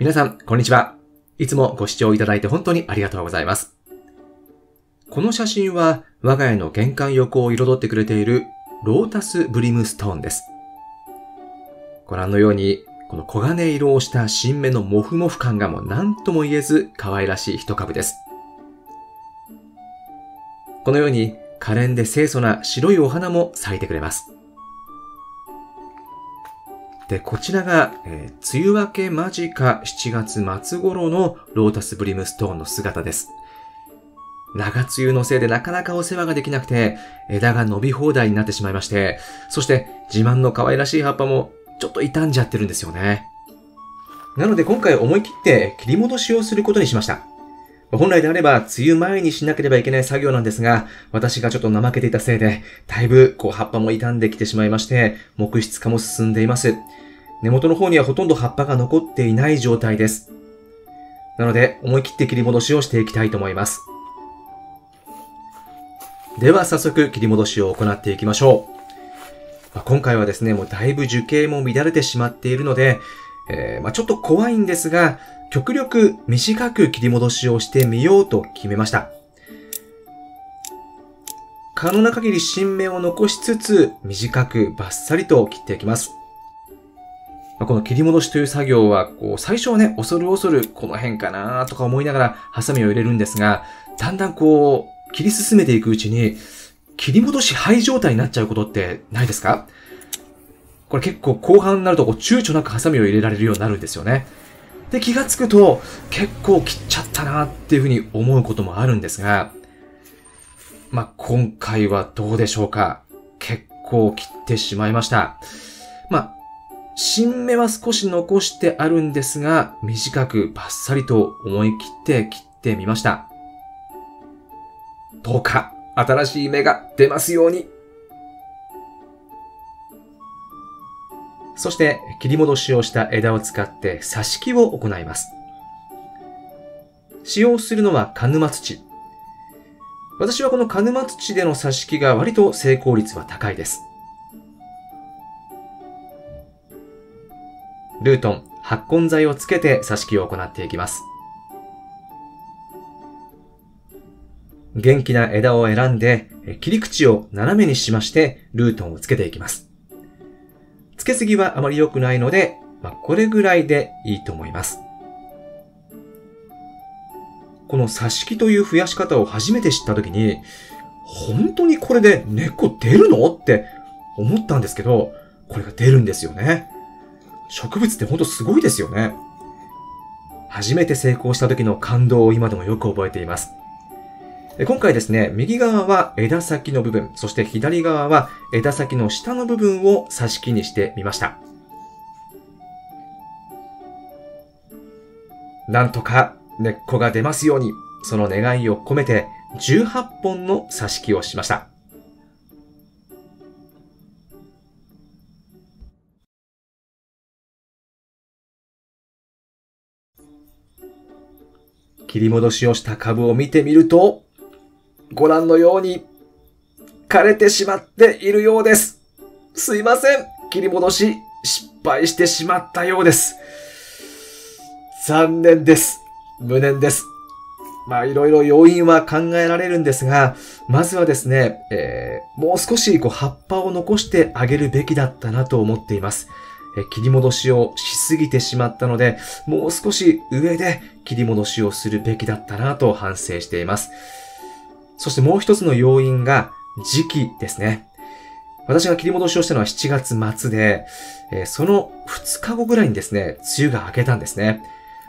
皆さん、こんにちは。いつもご視聴いただいて本当にありがとうございます。この写真は我が家の玄関横を彩ってくれているロータスブリムストーンです。ご覧のように、この黄金色をした新芽のモフモフ感がもう何とも言えず可愛らしい一株です。このように可憐で清楚な白いお花も咲いてくれます。で、こちらが、えー、梅雨明け間近7月末頃のロータスブリムストーンの姿です。長梅雨のせいでなかなかお世話ができなくて、枝が伸び放題になってしまいまして、そして自慢の可愛らしい葉っぱもちょっと傷んじゃってるんですよね。なので今回思い切って切り戻しをすることにしました。本来であれば、梅雨前にしなければいけない作業なんですが、私がちょっと怠けていたせいで、だいぶ、こう、葉っぱも傷んできてしまいまして、木質化も進んでいます。根元の方にはほとんど葉っぱが残っていない状態です。なので、思い切って切り戻しをしていきたいと思います。では、早速、切り戻しを行っていきましょう。まあ、今回はですね、もうだいぶ樹形も乱れてしまっているので、えー、まあ、ちょっと怖いんですが、極力短く切り戻しをしてみようと決めました。可能な限り新芽を残しつつ、短くバッサリと切っていきます。まこの切り戻しという作業は、こう、最初はね、恐る恐るこの辺かなとか思いながらハサミを入れるんですが、だんだんこう、切り進めていくうちに、切り戻し廃状態になっちゃうことってないですか？これ結構後半になるとこう躊躇なくハサミを入れられるようになるんですよね。で、気がつくと結構切っちゃったなっていうふうに思うこともあるんですが、まあ、今回はどうでしょうか？結構切ってしまいました。まあ、新芽は少し残してあるんですが、短くバッサリと思い切って切ってみました。どうか新しい芽が出ますように。そして切り戻しをした枝を使って挿し木を行います。使用するのは鹿沼土。私はこの鹿沼土での挿し木が割と成功率は高いです。ルートン、発根剤をつけて挿し木を行っていきます。元気な枝を選んで、切り口を斜めにしまして、ルートンをつけていきます。つけすぎはあまり良くないので、まあ、これぐらいでいいと思います。この挿し木という増やし方を初めて知った時に、本当にこれで根っこ出るの？って思ったんですけど、これが出るんですよね。植物ってほんとすごいですよね。初めて成功した時の感動を今でもよく覚えています。今回ですね、右側は枝先の部分、そして左側は枝先の下の部分を挿し木にしてみました。なんとか根っこが出ますように、その願いを込めて18本の挿し木をしました。切り戻しをした株を見てみると、ご覧のように枯れてしまっているようです。すいません。切り戻し失敗してしまったようです。残念です。無念です。まあいろいろ要因は考えられるんですが、まずはですね、えー、もう少しこう葉っぱを残してあげるべきだったなと思っています。え切り戻しをしすぎてしまったので、もう少し上で切り戻しをするべきだったなと反省しています。そしてもう一つの要因が時期ですね。私が切り戻しをしたのは7月末で、その2日後ぐらいにですね、梅雨が明けたんですね。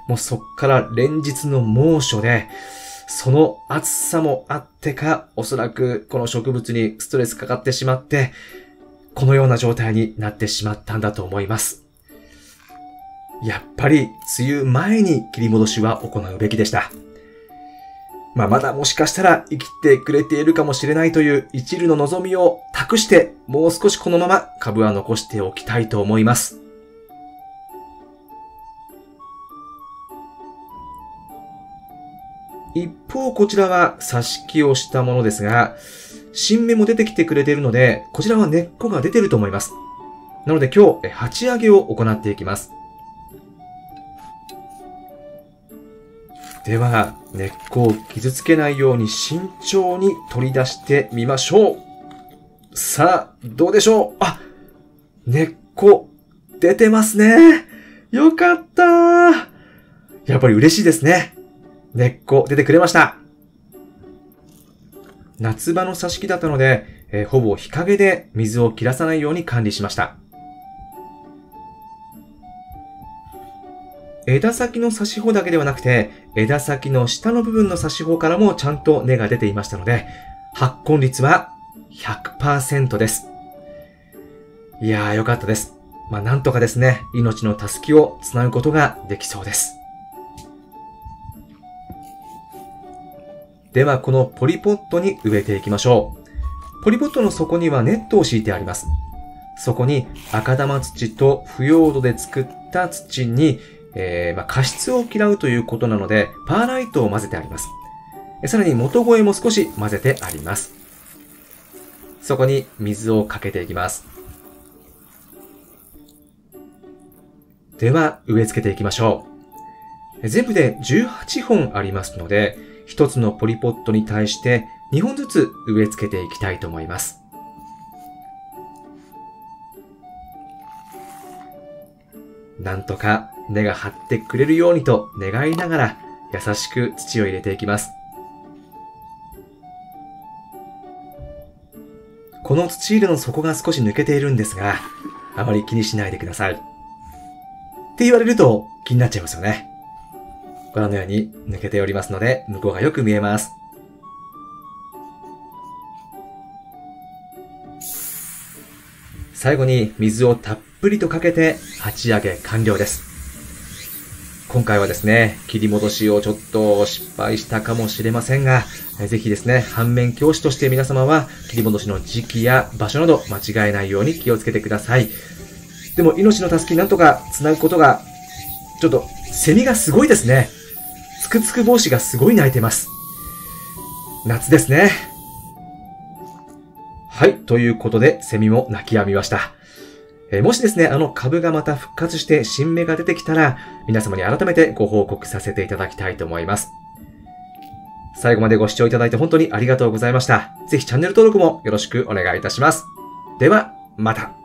もうそっから連日の猛暑で、その暑さもあってか、おそらくこの植物にストレスかかってしまって、このような状態になってしまったんだと思います。やっぱり梅雨前に切り戻しは行うべきでした。まあ、まだもしかしたら生きてくれているかもしれないという一縷の望みを託して、もう少しこのまま株は残しておきたいと思います。一方、こちらは挿し木をしたものですが、新芽も出てきてくれているので、こちらは根っこが出てると思います。なので今日、鉢上げを行っていきます。では、根っこを傷つけないように慎重に取り出してみましょう。さあ、どうでしょう？あ、根っこ、出てますね。よかったやっぱり嬉しいですね。根っこ、出てくれました。夏場の挿し木だったので、えー、ほぼ日陰で水を切らさないように管理しました。枝先の差し穂だけではなくて、枝先の下の部分の差し穂からもちゃんと根が出ていましたので、発根率は100%です。いやーよかったです。まあなんとかですね、命の助けをつなぐことができそうです。ではこのポリポットに植えていきましょう。ポリポットの底にはネットを敷いてあります。そこに赤玉土と腐葉土で作った土に、えー、まあ、加湿を嫌うということなので、パーライトを混ぜてあります。さらに元声も少し混ぜてあります。そこに水をかけていきます。では、植え付けていきましょう。全部で18本ありますので、一つのポリポットに対して2本ずつ植え付けていきたいと思います。なんとか根が張ってくれるようにと願いながら優しく土を入れていきます。この土入れの底が少し抜けているんですが、あまり気にしないでください。って言われると気になっちゃいますよね。ご覧のように抜けておりますので、向こうがよく見えます。最後に水をたっぷりとかけて鉢上げ完了です。今回はですね、切り戻しをちょっと失敗したかもしれませんが、ぜひですね、反面教師として皆様は切り戻しの時期や場所など間違えないように気をつけてください。でも命の助けになんとか繋ぐことが、ちょっとセミがすごいですね。つくつく帽子がすごい鳴いてます。夏ですね。はい。ということで、セミも鳴き止みました。え、もしですね、あの株がまた復活して新芽が出てきたら、皆様に改めてご報告させていただきたいと思います。最後までご視聴いただいて本当にありがとうございました。ぜひチャンネル登録もよろしくお願いいたします。では、また。